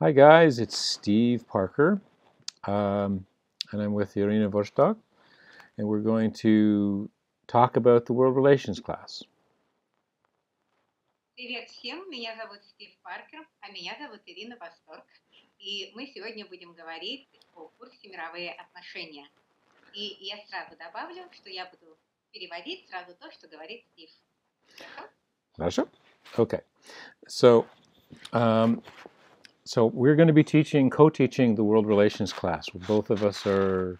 Hi guys, it's Steve Parker, um, and I'm with Irina Vostorg, and we're going to talk about the World Relations class. Привет всем, меня зовут Стив Паркер, а меня зовут Ирина Восторг, и мы сегодня будем говорить о курсе «Мировые отношения». И я сразу добавлю, что я буду переводить сразу то, что говорит Стив. Хорошо? Хорошо. Okay. So, um, so we're going to be teaching, co-teaching the World Relations class. Both of us are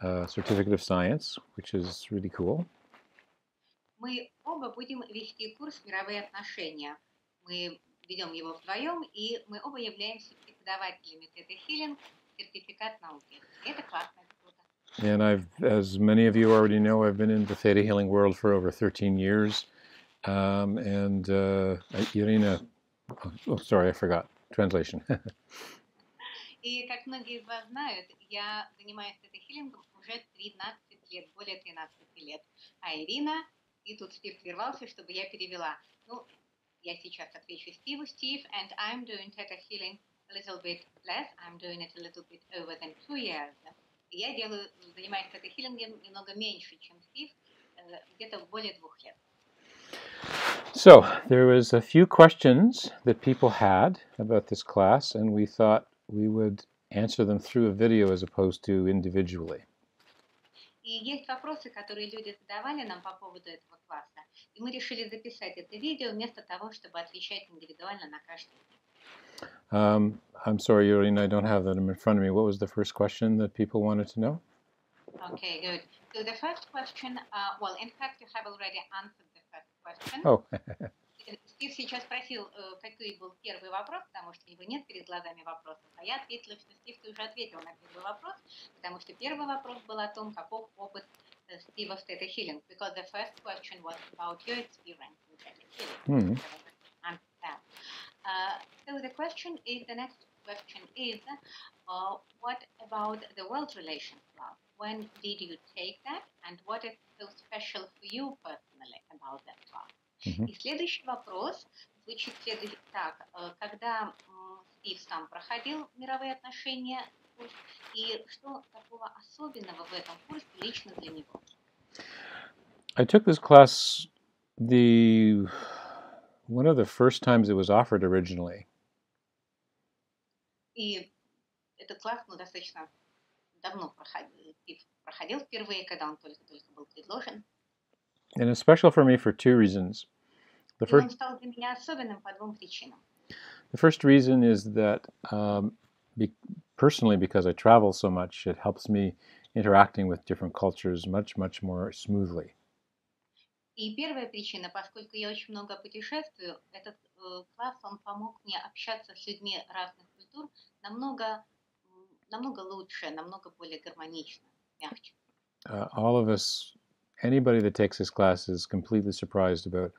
uh, Certificate of Science, which is really cool. Мы оба будем вести курс «Мировые отношения». Мы ведем его вдвоем, и мы оба являемся преподавателями Тета Хиллинг, сертификат науки. И это классно, это круто. And I've, as many of you already know, I've been in the Theta Healing world for over 13 years. Um, and uh, Irina, oh, sorry, I forgot. Translation. И, как многие из вас знают, я занимаюсь тета-хиллингом уже 13 лет, более 13 лет. А Ирина, и тут Стив прервался, чтобы я перевела. Ну, я сейчас отвечу Стиву. Steve, and I'm doing Theta Healing a little bit less. I'm doing it a little bit over than two years. Я делаю, занимаюсь тета-хиллингом немного меньше, чем Стив, э, где-то более двух лет. So there was a few questions that people had about this class, and we thought we would answer them through a video as opposed to individually. И есть вопросы, которые люди задавали нам по поводу этого класса. И мы решили записать это видео вместо того, чтобы отвечать индивидуально на каждый. Um, I'm sorry, Irina, I don't have that in front of me. What was the first question that people wanted to know? Okay, good. So the first question, uh, well, in fact, you have already answered question. Oh, Стив сейчас спросил, э, какой был первый вопрос, потому что у него нет перед глазами вопросов. А я ответила, что Стив, ты уже ответил на первый вопрос, потому что первый вопрос был о том, каков опыт э, Стива в Theta Healing. Because the first question was about your experience in Theta Healing. Hmm. Answer that. Uh, so the question is, the next question is, uh, what about the World Relations class? When did you take that, and what is so special for you personally about that class? Мгм. И следующий вопрос звучит следующий так. Э, Когда м, Стив сам проходил мировые отношения, курс, и что такого особенного в этом курсе лично для него? I took this class the one of the first times it was offered originally. И этот класс ну, достаточно давно проходил, Стив проходил впервые, когда он только-только был предложен. And it's special for me for two reasons. The И он first, стал для меня особенным по двум причинам. the first reason is that um, be, personally, because I travel so much, it helps me interacting with different cultures much, much more smoothly. И первая причина, поскольку я очень много путешествую, этот э, класс, он помог мне общаться с людьми разных культур намного, намного лучше, намного более гармонично, мягче. Uh, all of us, anybody that takes this class is completely surprised about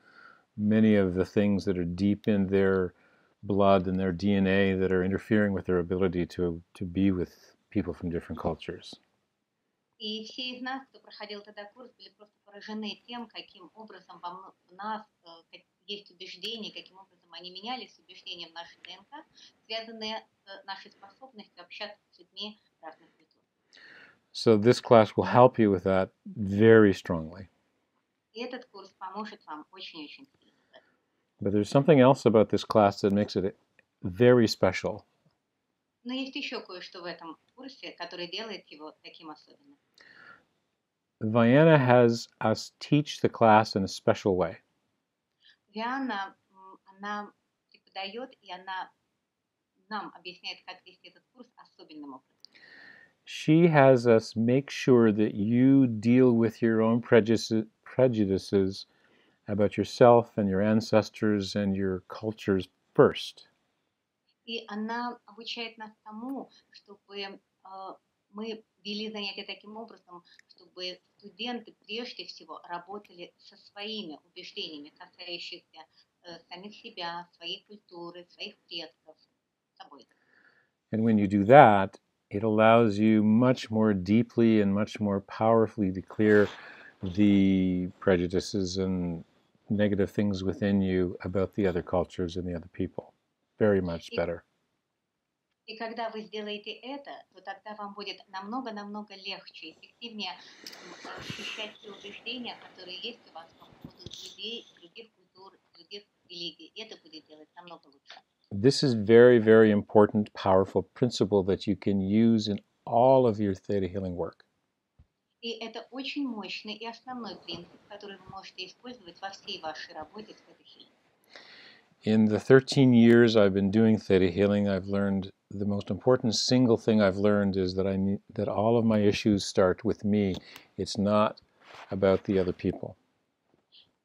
many of the things that are deep in their blood and their DNA that are interfering with their ability to, to be with people from different cultures. И все из нас, кто проходил тогда курс, были просто поражены тем, каким образом во мно- в нас э, как- есть убеждения, каким образом они менялись, убеждения в нашей ДНК, связанные с нашей способностью общаться с людьми разных культур. So this class will help you with that very strongly. И этот курс поможет вам очень-очень сильно. в этом. But there's something else about this class that makes it very special. Но есть еще кое-что в этом курсе, который делает его таким особенным. Vianna has us teach the class in a special way. Она преподает, и она нам объясняет, как вести этот курс особенным образом. She has us make sure that you deal with your own prejudices about yourself and your ancestors and your cultures first. И она обучает нас тому, чтобы э, мы вели занятия таким образом, чтобы студенты прежде всего работали со своими убеждениями, касающихся э, самих себя, своей культуры, своих предков, собой. And when you do that, it allows you much more deeply and much more powerfully to clear the prejudices and negative things within you about the other cultures and the other people. Very much И- better. И когда вы сделаете это, то тогда вам будет намного-намного легче, эффективнее м, ощущать те убеждения, которые есть у вас по поводу людей, других культур, других религий. И это будет делать намного лучше. This is very, very important, powerful principle that you can use in all of your theta healing work. И это очень мощный и основной принцип, который вы можете использовать во всей вашей работе с этой хилингом. In the 13 years I've been doing theta healing, I've learned the most important single thing I've learned is that I need, that all of my issues start with me. It's not about the other people.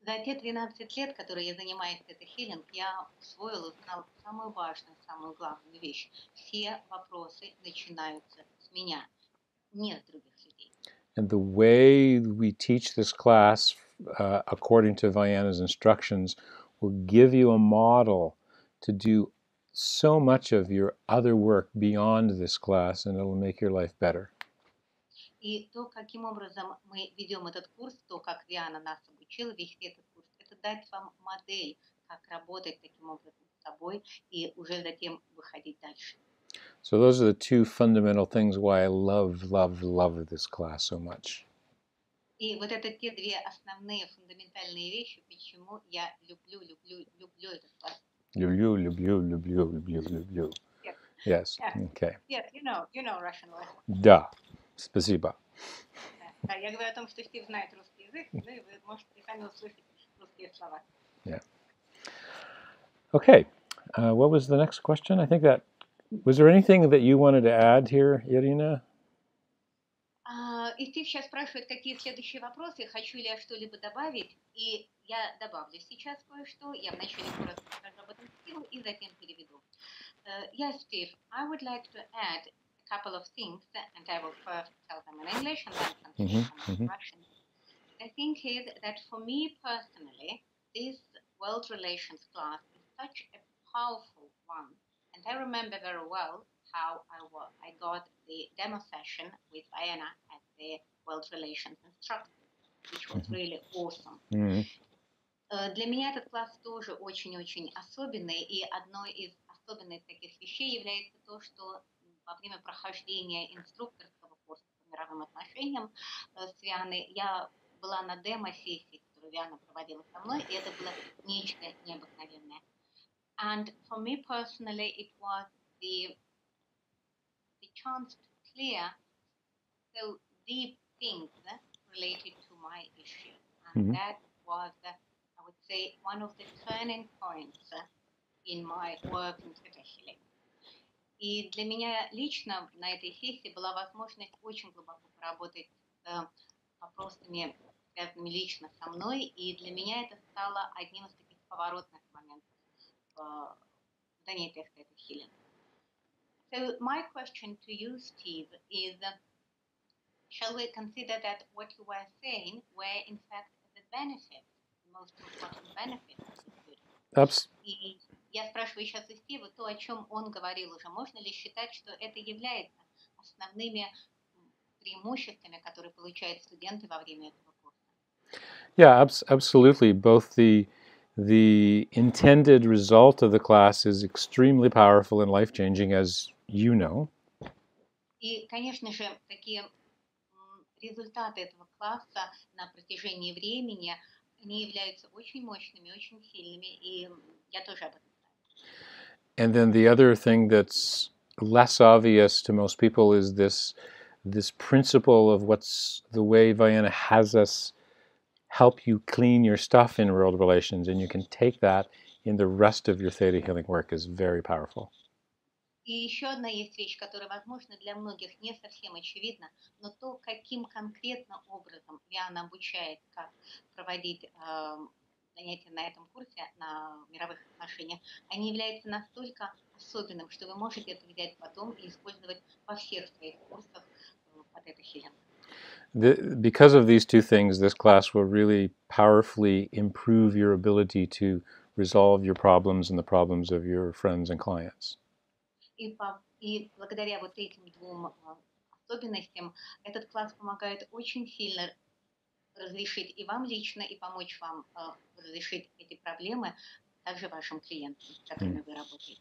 За те 12 лет, которые я занимаюсь этой хилинг, я усвоил и узнал самую важную, самую главную вещь. Все вопросы начинаются с меня, не с других людей. And the way we teach this class, uh, according to Viana's instructions, will give you a model to do so much of your other work beyond this class, and it'll make your life better. И то, каким образом мы ведем этот курс, то, как Виана нас обучила вести этот курс, это дать вам модель, как работать таким образом с собой и уже затем выходить дальше. So, those are the two fundamental things why I love, love, love this class so much. И вот это те две основные фундаментальные вещи, почему я люблю, люблю, люблю этот класс. Люблю, люблю, люблю, люблю, люблю. Yes. Yes. Yeah. Okay. Yes, you know, you know Russian word. Да. Спасибо. Да. Да, я говорю о том, что Стив знает русский язык, ну и вы можете сами услышать русские слова. Okay. Uh, what was the next question? I think that was there anything that you wanted to add here, Irina? А, и Стив сейчас спрашивает, какие следующие вопросы, хочу ли я что-либо добавить, и я добавлю сейчас кое-что, я вначале коротко скажу об этом Стиву и затем переведу. Uh, yes, Steve, I would like to add a couple of things, and I will first tell them in English and then continue Mhm, them in mhm. Russian. The thing is that for me personally, this World Relations class is such a powerful one, and I remember very well how I, wa- I got the demo session with Diana as the World Relations instructor, which was really awesome. Mhm. Э, Для меня этот класс тоже очень-очень особенный, и одной из особенных таких вещей является то, что во время прохождения инструкторского курса по мировым отношениям э, с Вианой я была на демо-сессии, которую Виана проводила со мной, и это было нечто необыкновенное. And for me personally, it was the, the chance to clear so deep things related to my issue. And Mhm. that was, uh, I would say, one of the turning points uh, in my work in healing. И для меня лично на этой сессии была возможность очень глубоко поработать с э, вопросами, связанными лично со мной, и для меня это стало одним из таких поворотных моментов э, в занятиях theta healing. So my question to you, Steve, is shall we consider that what you were saying were in fact the benefits, the most important benefits of this good? Abs- И я спрашиваю сейчас у Стива то, о чем он говорил уже. Можно ли считать, что это является основными м, преимуществами, которые получают студенты во время этого курса? Yeah, abs- absolutely. Both the the intended result of the class is extremely powerful and life changing, as you know. И, конечно же, такие м, результаты этого класса на протяжении времени, они являются очень мощными, очень сильными, и я тоже об этом знаю. And then the other thing that's less obvious to most people is this this principle of what's the way Vianna has us help you clean your stuff in world relations, and you can take that in the rest of your theta healing work is very powerful. И еще одна есть вещь, которая, возможно, для многих не совсем очевидна, но то, каким конкретно образом Виана обучает, как проводить э, занятия на этом курсе, на мировых отношениях, они являются настолько особенным, что вы можете это взять потом и использовать во всех своих курсах э, под это хилинг. The, because of these two things, this class will really powerfully improve your ability to resolve your problems and the problems of your friends and clients. И, по- и благодаря вот этим двум э, особенностям этот класс помогает очень сильно разрешить и вам лично, и помочь вам э, разрешить эти проблемы, также вашим клиентам, с которыми вы работаете.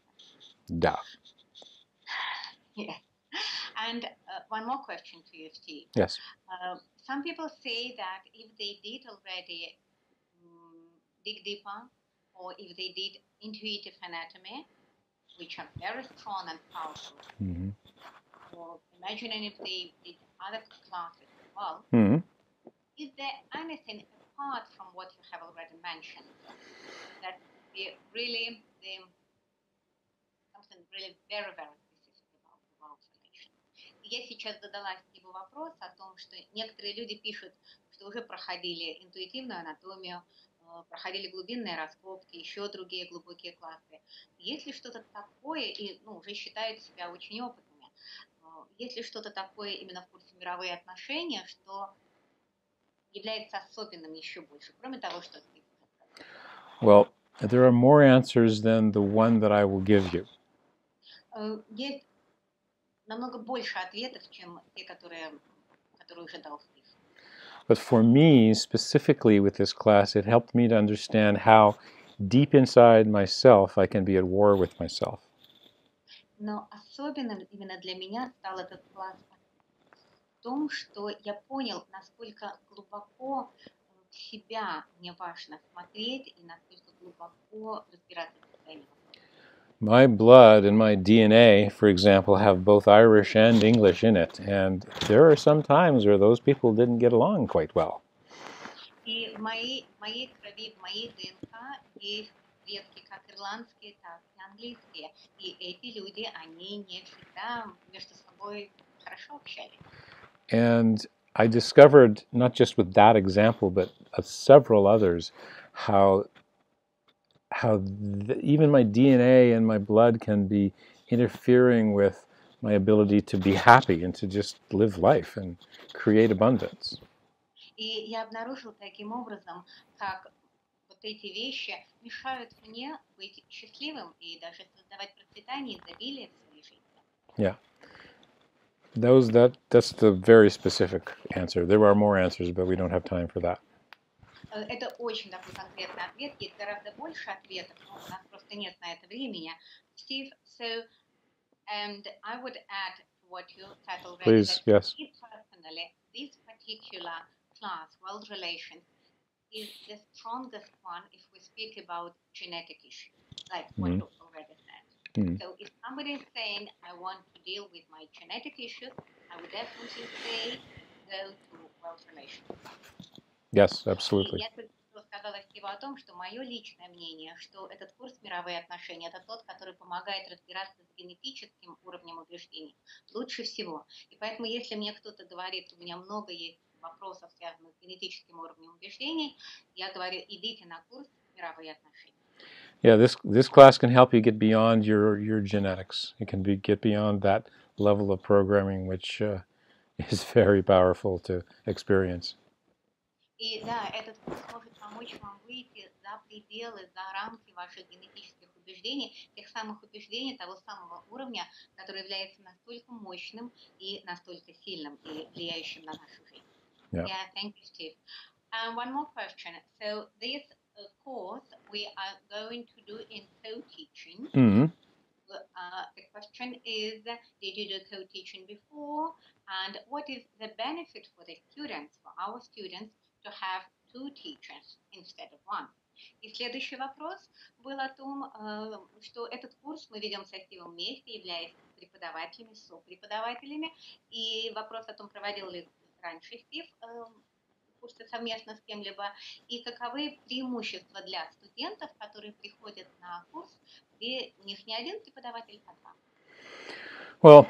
Да. Yes. And uh, one more question to you, Steve. Yes. Uh, some people say that if they did already um, dig deeper, or if they did intuitive anatomy, which are very strong and powerful, hmm or imagining if they did other classes as well, hmm is there anything apart from what you have already mentioned that the really the something really very very specific about the vowel phonation? Я сейчас задала Стиву вопрос о том, что некоторые люди пишут, что уже проходили интуитивную анатомию, э, проходили глубинные раскопки, еще другие глубокие классы. Есть ли что-то такое, и ну, уже считают себя очень опытными, э, есть ли что-то такое именно в курсе мировые отношения, что является особенным еще больше, кроме того, что ты? Well, there are more answers than the one that I will give you. Э, Есть намного больше ответов, чем те, которые, которые уже дал. But for me, specifically with this class, it helped me to understand how deep inside myself I can be at war with myself. Но особенным именно для меня стал этот класс в том, что я понял, насколько глубоко э, в себя мне важно смотреть и насколько глубоко разбираться в своими вопросами. my blood and my DNA, for example, have both Irish and English in it. And there are some times where those people didn't get along quite well. And I discovered, not just with that example, but uh, several others, how how th- even my DNA and my blood can be interfering with my ability to be happy and to just live life and create abundance. И я обнаружил таким образом, как вот эти вещи мешают мне быть счастливым и даже создавать процветание и изобилие в своей жизни. Those that that's the very specific answer. There are more answers, but we don't have time for that. Э, Это очень такой конкретный ответ. Есть гораздо больше ответов, но у нас просто нет на это времени. Steve, so, and I would add to what you said already. Please, that yes. me personally, this particular class, world relations, is the strongest one if we speak about genetic issues, like what Mhm. you already said. Mm. So if somebody is saying, I want to deal with my genetic issues, I would definitely say, go to world relations. Yes, И absolutely. я только что сказала Стиву о том, что мое личное мнение, что этот курс «Мировые отношения» – это тот, который помогает разбираться с генетическим уровнем убеждений лучше всего. И поэтому, если мне кто-то говорит, у меня много есть вопросов, связанных с генетическим уровнем убеждений, я говорю, идите на курс «Мировые отношения». Yeah, this this class can help you get beyond your your genetics. It can be get beyond that level of programming, which uh, is very powerful to experience. И да, этот курс может помочь вам выйти за пределы, за рамки ваших генетических убеждений, тех самых убеждений того самого уровня, который является настолько мощным и настолько сильным и влияющим на нашу жизнь. Yeah. Yeah, thank you, Steve. And one more question. So this uh, course we are going to do in co-teaching. hmm Uh, the question is, did you do co-teaching before? And what is the benefit for the students, for our students, to have two teachers instead of one? И следующий вопрос был о том, э, что этот курс мы ведем со Стивом вместе, являясь преподавателями, сопреподавателями. И вопрос о том, проводил ли раньше Стив э, курсы совместно с кем-либо, и каковы преимущества для студентов, которые приходят на курс, где у них не один преподаватель, а два. Well,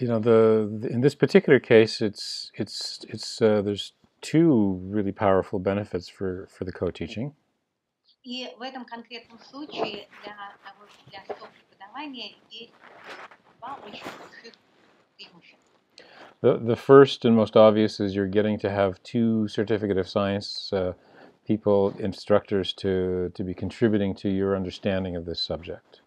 you know, the, the in this particular case, it's it's it's uh, there's two really powerful benefits for for the co-teaching. И в этом конкретном случае для того, для сопреподавания есть два очень больших преимущества. The the first and most obvious is you're getting to have two certificate of science uh, people, instructors, to to be contributing to your understanding of this subject.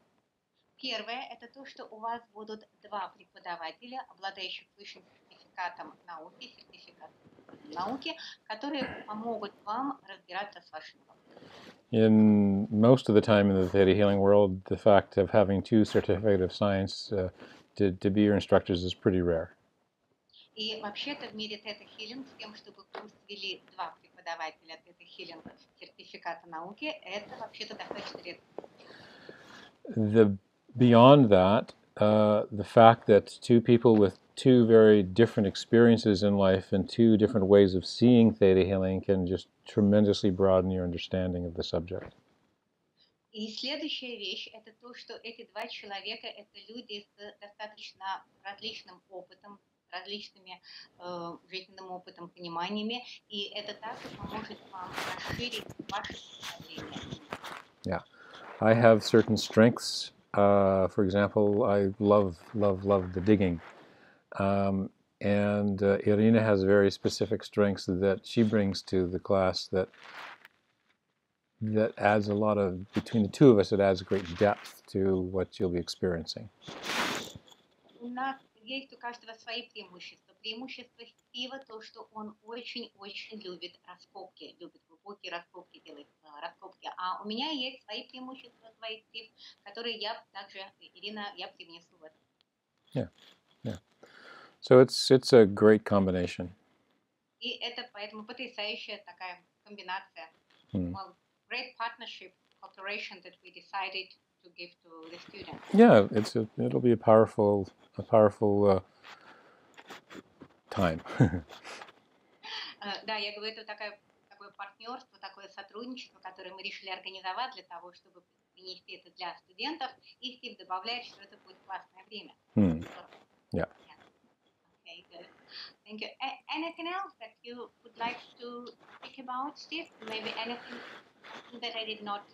Первое – это то, что у вас будут два преподавателя, обладающих высшим сертификатом науки, сертификатом науки, которые помогут вам разбираться с вашими вопросами. In most of the time in the theta healing world, the fact of having two certificate of science uh, to, to be your instructors is pretty rare. И вообще-то в мире Тета Хиллинг с тем, чтобы курс вели два преподавателя Тета Хиллинг сертификата науки, это вообще-то достаточно редко. The beyond that, uh, the fact that two people with two very different experiences in life and two different ways of seeing theta healing can just tremendously broaden your understanding of the subject. И следующая вещь – это то, что эти два человека – это люди с достаточно различным опытом, различными э, жизненным опытом, пониманиями, и это также поможет вам расширить ваше представление. Yeah, I have certain strengths. Uh, for example, I love, love, love the digging. Um, and uh, Irina has very specific strengths that she brings to the class that that adds a lot of between the two of us it adds great depth to what you'll be experiencing У нас есть у каждого свои преимущества. Преимущество Стива то, что он очень-очень любит раскопки, любит глубокие раскопки, делает э, раскопки. А у меня есть свои преимущества, свои Стив, которые я также, Ирина, я привнесу в это. Yeah, yeah. So it's it's a great combination. И это поэтому потрясающая такая комбинация. Hmm. Well, great partnership, cooperation that we decided to give to the students. Yeah, it's a, it'll be a powerful a powerful uh, time. Э, Да, я говорю, это такая, такое партнерство, такое сотрудничество, которое мы решили организовать для того, чтобы принести это для студентов. И Стив добавляет, что это будет классное время. Hmm. Yeah. Okay, good. Thank you. A- anything else that you would like to speak about, Steve? Maybe anything that I did not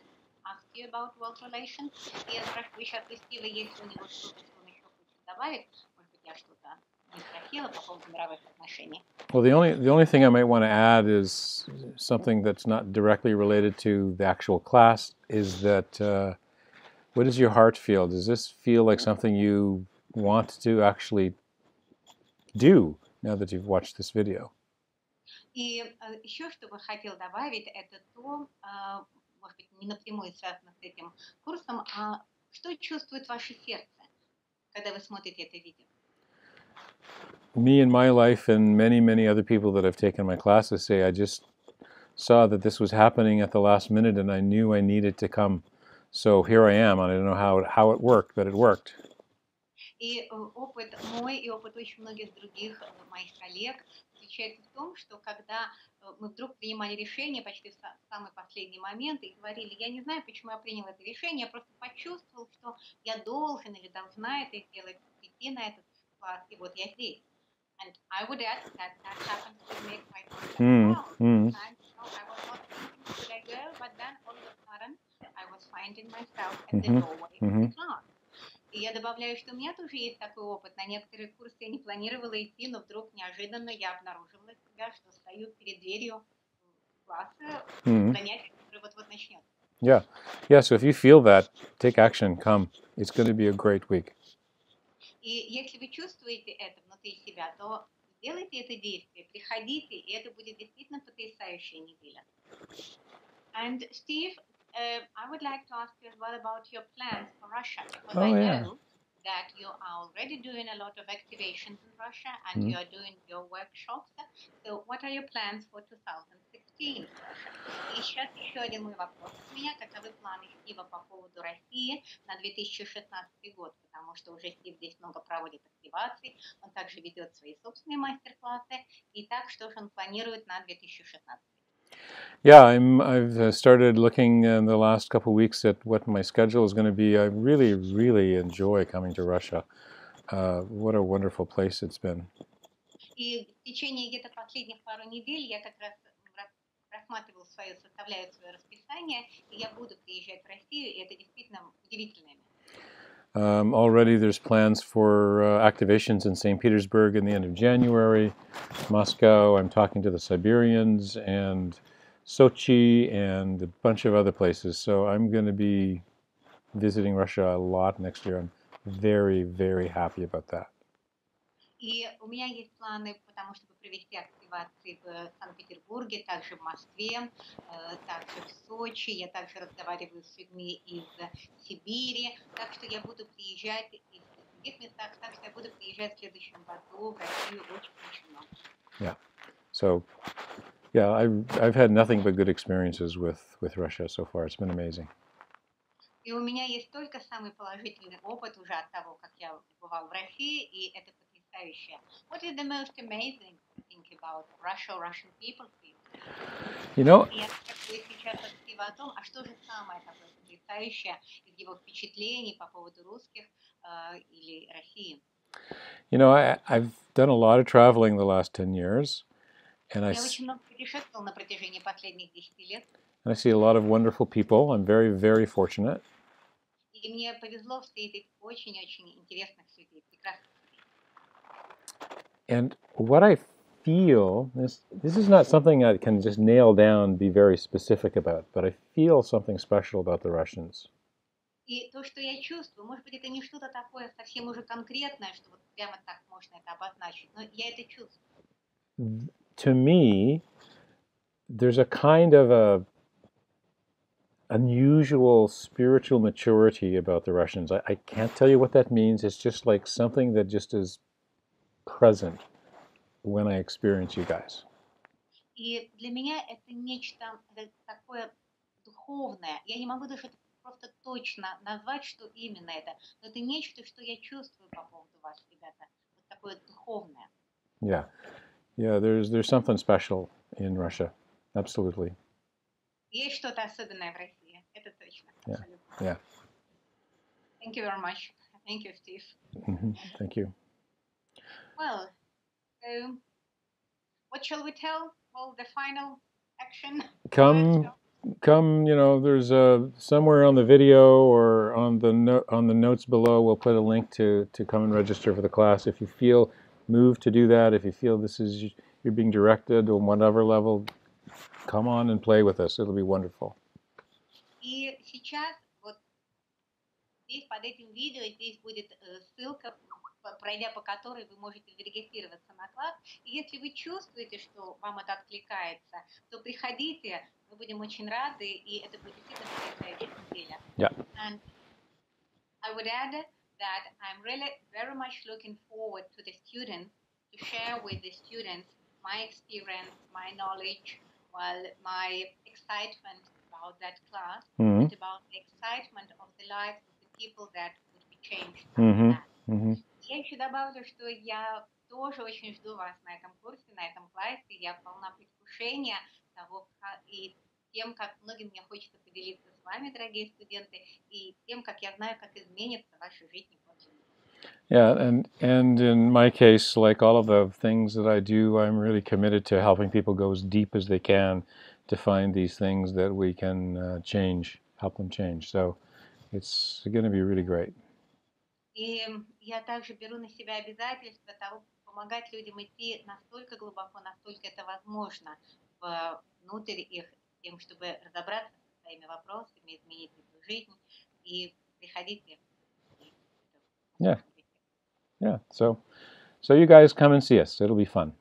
ask you about world relations? Я спрашиваю сейчас у Стива, есть у него что-то, что он еще хочет добавить. Может быть, я что-то не спросила по поводу мировых отношений. Well, the only the only thing I might want to add is something that's not directly related to the actual class. Is that uh, what does your heart feel? Does this feel like something you want to actually do now that you've watched this video? И э, еще что бы хотел добавить, это то, а, может быть, не напрямую связано с этим курсом, а что чувствует ваше сердце, когда вы смотрите это видео? Me in my life and many many other people that have taken my classes say I just saw that this was happening at the last minute and I knew I needed to come. So here I am. and I don't know how it, how it worked, but it worked. И э, опыт мой и опыт очень многих других э, моих коллег заключается в том, что когда э, мы вдруг принимали решение почти в са- самый последний момент и говорили, я не знаю, почему я принял это решение, я просто почувствовал, что я должен или должна это сделать, идти на этот класс, и вот я здесь. And I would add that that happens to quite often Mm, well. mm. And know, I was not thinking, should I go? But then all of a sudden, I was finding myself at the Mhm, doorway of the class. И я добавляю, что у меня тоже есть такой опыт. На некоторые курсы я не планировала идти, но вдруг неожиданно я обнаружила себя, что стою перед дверью класса, Mhm. занятия, которое вот-вот начнется. Yeah. Yeah. So if you feel that, take action. Come. It's going to be a great week. И если вы чувствуете это внутри себя, то сделайте это действие, приходите, и это будет действительно потрясающая неделя. And Steve, uh, I would like to ask you as well about your plans for Russia, because Oh, I yeah. know that you are already doing a lot of activations in Russia and Mhm. you are doing your workshops. So what are your plans for 2016 in Russia? И сейчас еще один мой вопрос у меня. Каковы планы Стива по поводу России на 2016 год? Потому что уже Стив здесь много проводит активаций, он также ведет свои собственные мастер-классы. Итак, что же он планирует на 2016? Yeah, I'm. I've uh, started looking in the last couple of weeks at what my schedule is going to be. I really, really enjoy coming to Russia. Uh, what a wonderful place it's been. И в течение где-то последних пару недель я как раз ра- рассматривал свое, составляю свое расписание, и я буду приезжать в Россию, и это действительно удивительное место. um, already, there's plans for uh, activations in St. Petersburg in the end of January, Moscow. I'm talking to the Siberians and Sochi and a bunch of other places. So I'm going to be visiting Russia a lot next year. I'm very, very happy about that. И у меня есть планы, потому чтобы провести активации в Санкт-Петербурге, также в Москве, э, также в Сочи. Я также разговариваю с людьми из Сибири. Так что я буду приезжать из других местах, так что я буду приезжать в следующем году в Россию очень-очень много. So, yeah, I've I've had nothing but good experiences with with Russia so far. It's been amazing. И у меня есть только самый положительный опыт уже от того, как я бывал в России, и это потрясающе. What is the most amazing thing about Russia or Russian people for you? You know, И я спрашиваю сейчас от Стива о том, а что же самое такое потрясающее из его впечатлений по поводу русских э, или России? you know, I, I've done a lot of traveling the last ten years, and I Я s- очень много путешествовал на протяжении последних 10 лет, and I see a lot of wonderful people. I'm very very fortunate. и мне повезло встретить очень-очень интересных людей, прекрасных людей. And what I feel this this is not something I can just nail down, be very specific about, but I feel something special about the Russians. И то, что я чувствую, может быть, это не что-то такое совсем уже конкретное, что вот прямо так можно это обозначить, но я это чувствую. To me, there's a kind of a unusual spiritual maturity about the Russians. I, I can't tell you what that means. It's just like something that just is present when I experience you guys. И для меня это нечто э, такое духовное. Я не могу даже это просто точно назвать, что именно это, но это нечто, что я чувствую по поводу вас, ребята. Вот такое духовное. Yeah, yeah. There's there's something special in Russia. Absolutely. Есть что-то особенное в России, это точно. Yeah. абсолютно. Yeah. Thank you very much. Thank you, Steve. hmm Thank you. Well, so what shall we tell? Well, the final action. Come, come. You know, there's a somewhere on the video or on the no, on the notes below. We'll put a link to to come and register for the class. If you feel moved to do that, if you feel this is you're being directed on whatever level, come on and play with us. It'll be wonderful. И сейчас вот здесь под этим видео здесь будет э, ссылка, по- пройдя по которой вы можете зарегистрироваться на класс. И если вы чувствуете, что вам это откликается, то приходите, мы будем очень рады, и это будет действительно потрясающая неделя. Yeah. And I would add that I'm really very much looking forward to the students to share with the students my experience, my knowledge, well, my excitement about that class hmm and about the excitement of the lives of the people that would be changed. by Mhm. Я еще добавлю, что я тоже очень жду вас на этом курсе, на этом классе. Я полна предвкушения того, ка- и тем, как многим мне хочется поделиться с вами, дорогие студенты, и тем, как я знаю, как изменится ваша жизнь. Yeah, and and in my case, like all of the things that I do, I'm really committed to helping people go as deep as they can to find these things that we can uh, change, help them change. So it's going to be really great. И я также беру на себя обязательство того, помогать людям идти настолько глубоко, насколько это возможно, внутрь их, тем, чтобы разобраться со своими вопросами, изменить свою жизнь. И приходите. и это Yeah. Yeah. So so you guys come and see us. It'll be fun.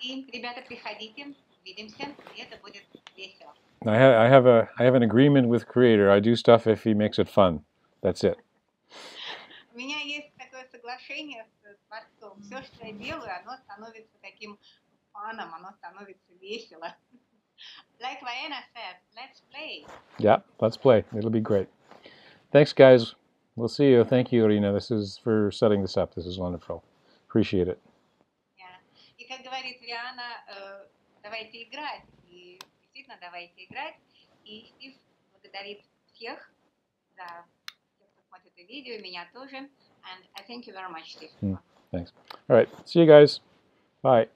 И, ребята, приходите, увидимся, и это будет весело. I have I have a I have an agreement with Creator. I do stuff if He makes it fun. That's it. У меня есть такое соглашение с Творцом. Все, что я делаю, оно становится таким фаном, оно становится весело. Like Vienna said, let's play. Yeah. Let's play. It'll be great. Thanks, guys. We'll see you. Thank you, Irina. This is for setting this up. This is wonderful. Appreciate it. Yeah. И как говорит Риана, э, давайте играть. И действительно, давайте играть. И Стив благодарит всех за тех, кто смотрит это видео, и меня тоже. And I thank you very much, Steve. Thanks. All right. See you guys. Bye.